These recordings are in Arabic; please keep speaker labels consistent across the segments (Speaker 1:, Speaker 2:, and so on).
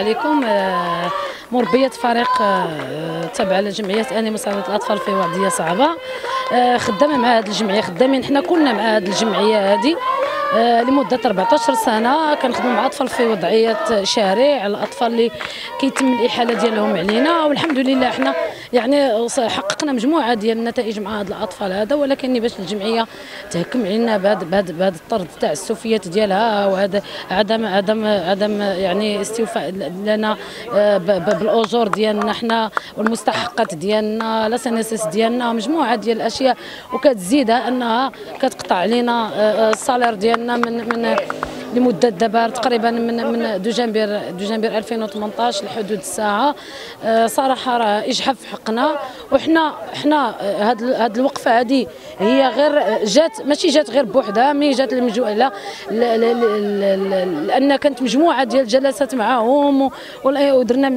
Speaker 1: عليكم آه، مربية فريق آه، تابعة لجمعية أني مساعدة الأطفال في وضعية صعبة. آه، خدامة مع هذه الجمعية خدامين حنا كلنا مع هذه الجمعية هذه آه، لمدة 14 سنة كنخدموا مع أطفال في وضعية شارع. الأطفال اللي كيتم الإحالة ديالهم علينا والحمد لله حنا يعني حققنا مجموعة ديال النتائج مع هاد الأطفال هذا ولكن باش الجمعية تهكم علينا بهذا بهذا الطرد تاع السفيات ديالها وهذا عدم عدم عدم يعني استيفاء لنا آه، بالأجور ديالنا حنا والمستحقات ديالنا لا سنسس ديالنا مجموعة ديال الأشياء. وكتزيدها أنها كتقطع علينا آه، آه، الصالير ديالنا من من لمدة دابا تقريبا من من دجنبر دجنبر 2018 لحدود الساعة. آه، صراحة راه اجحاف في حقنا. وحنا حنا هاد هاد الوقفة هذه هي غير جات ماشي جات غير بوحدها مي جات المجموعه لا لا- لا- لا- لا- لأن كانت مجموعة ديال الجلسات معاهم ودرنا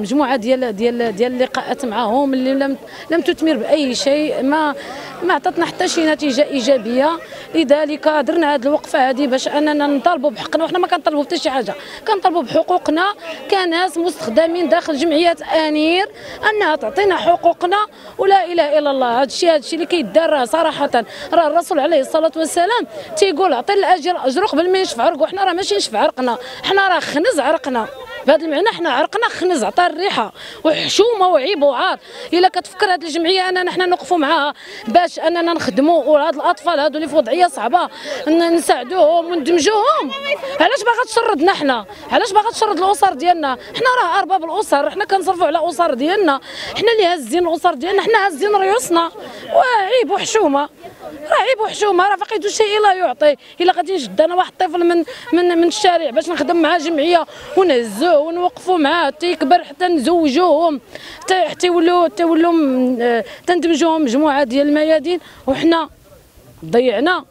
Speaker 1: مجموعة ديال ديال ديال اللقاءات معاهم اللي لم لم تثمر بأي شيء ما ما عطاتنا حتى شي نتيجة إيجابية. لذلك درنا هذه الوقفة هذه باش أننا نطالبوا بحقنا وحنا ما كنطالبوا حتى شي حاجة. كنطالبوا بحقوقنا كناس مستخدمين داخل جمعية آنير أنها تعطينا حقوقنا. ولا إله إلا الله هذا الشيء هذا الشيء اللي كيدار راه صراحة. راه الرسول عليه الصلاة والسلام تيقول عطي الأجر اجره قبل ما يشفع عرقه حنا راه ماشي نشفع عرقنا حنا راه خنز عرقنا. بهذا المعنى حنا عرقنا خنز عطى الريحه وحشومة وعيب وعار. إلا كتفكر هذه الجمعية أننا حنا نوقفوا معاها باش أننا نخدموا وهاد الأطفال هادو اللي في وضعية صعبة نساعدوهم وندمجوهم. علاش باغا تشردنا حنا علاش باغا تشرد الأسر ديالنا؟ حنا راه أرباب الأسر حنا كنصرفوا على أسر ديالنا. حنا اللي هازين الأسر ديالنا حنا هازين ريوسنا. وعيب وحشومة. راه عيب وحشومة راه فقيد شيء لا يعطي. إلا غادي نشد أنا واحد الطفل من من من الشارع باش نخدم معاه جمعية ونهزوه ونوقفوا معاه حتى يكبر حتى نزوجوهم. حتى حتى يولوا حتى يولوا آه، تندمجوهم مجموعة ديال الميادين. وحنا ضيعنا.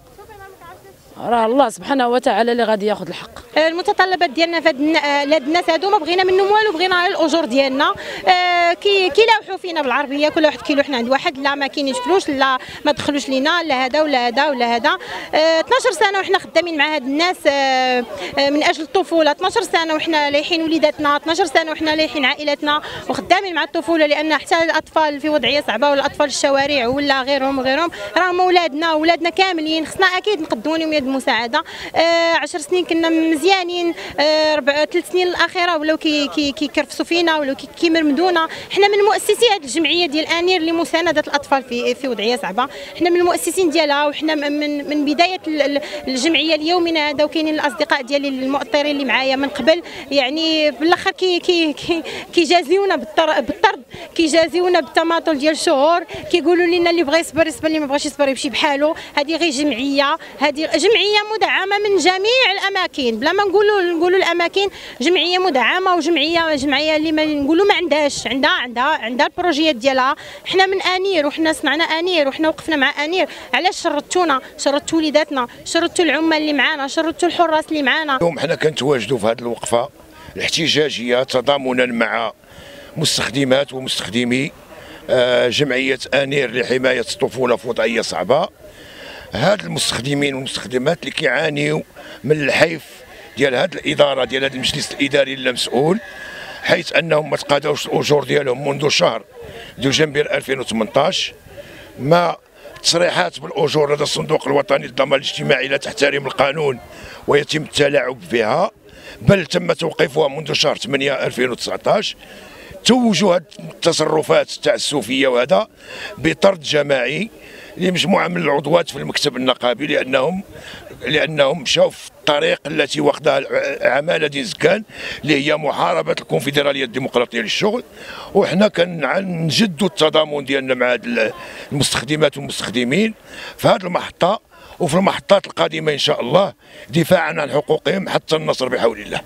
Speaker 1: راه الله سبحانه وتعالى اللي غادي ياخذ الحق.
Speaker 2: المتطلبات ديالنا في هاد آه، الناس هادو ما بغينا منهم والو بغينا غير الأجور ديالنا. آه، كي كيلاوحوا فينا بالعربية كل واحد كيلوحنا عند واحد لا ما كاينينش فلوس لا ما دخلوش لينا لا هذا ولا هذا ولا هذا. آه، 12 سنة وحنا خدامين مع هاد الناس آه، آه، من أجل الطفولة. 12 سنة وحنا لايحين وليداتنا. 12 سنة وحنا لايحين عائلاتنا. وخدامين مع الطفولة لأن حتى الأطفال في وضعية صعبة ولا الشوارع ولا غيرهم وغيرهم راهم أولادنا. أولادنا كاملين. خصنا أكيد نقدموا لهم المساعده آه، عشر سنين كنا مزيانين. آه، ربع ثلاث سنين الأخيرة ولاو كي- كي- كيكرفسوا فينا ولاو كي- كيمرمدونا حنا من مؤسسي هذه الجمعية ديال آنير لمساندة الأطفال في في وضعية صعبة. حنا من المؤسسين ديالها وحنا من من- بداية ال- ال- الجمعية ليومنا هذا وكاينين الأصدقاء ديالي المؤطرين اللي معايا من قبل. يعني بالأخر كي كي كي كيجازيونا بالطر- بالطرد كيجازيونا بالتماطل ديال الشهور كيقولوا لنا اللي بغى يصبر يصبر اللي ما بغاش يصبر يمشي بحاله هذه غير جمعية هذه جمعية مدعمة من جميع الأماكن. بلا ما نقولوا نقولوا الأماكن جمعية مدعمة وجمعيه جمعية اللي ما نقولوا ما عندهاش. عندها عندها عندها البروجيات ديالها. حنا من أنير وحنا صنعنا أنير وحنا وقفنا مع أنير. علاش شردتونا؟ شردتوا وليداتنا. شردتوا العمال اللي معانا. شردتوا الحراس اللي معانا.
Speaker 3: اليوم حنا كنتواجدوا في هذه الوقفة. الاحتجاجية تضامنا مع مستخدمات ومستخدمي آه، جمعية أنير لحماية الطفولة في وضعية صعبة. هاد المستخدمين والمستخدمات اللي كيعانيوا من الحيف ديال هاد الإدارة ديال هذا المجلس الإداري المسؤول حيث أنهم ما تقاضاوش الأجور ديالهم منذ شهر دجنبر 2018 ما تصريحات بالأجور لدى الصندوق الوطني للضمان الاجتماعي لا تحترم القانون ويتم التلاعب بها بل تم توقيفها منذ شهر 8 2019 توجوا هاد التصرفات التعسفيه وهذا بطرد جماعي لمجموعة من العضوات في المكتب النقابي لانهم لأنهم مشاو في الطريق التي واخدها عماله دين زكان اللي هي محاربة الكونفدرالية الديمقراطية للشغل. وحنا كنجدوا التضامن ديالنا مع هاد المستخدمات والمستخدمين في هذه المحطة وفي المحطات القادمة إن شاء الله دفاعا عن حقوقهم حتى النصر بحول الله.